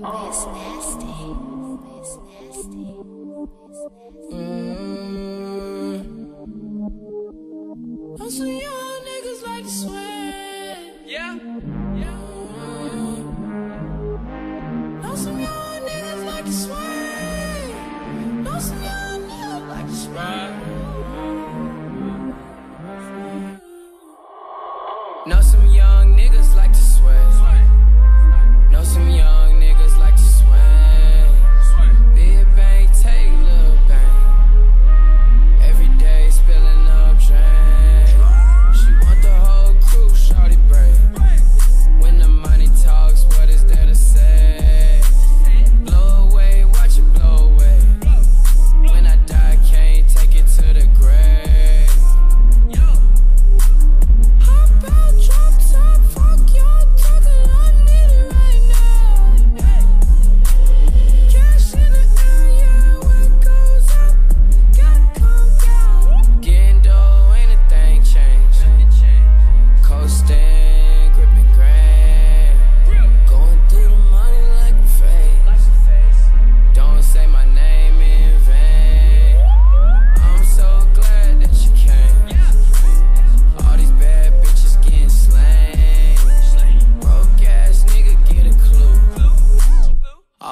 Nasty. It's nasty. It's nasty.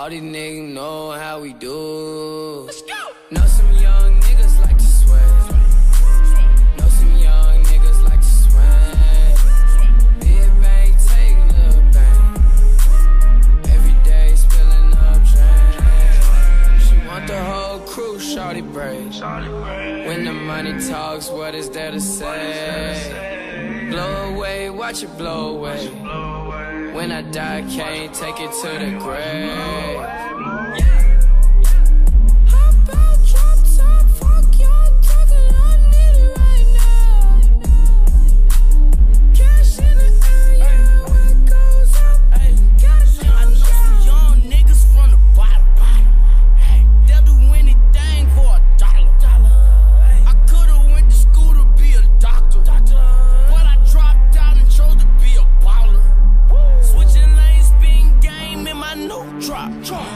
All these niggas know how we do. Let's go. Know some young niggas like to sweat. Know some young niggas like to sweat. Big bang, take little bang. Every day spilling up drinks. She want the whole crew, shawty break. When the money talks, what is there to say? Blow away, watch it blow away. When I die, can't take it to the grave. 站。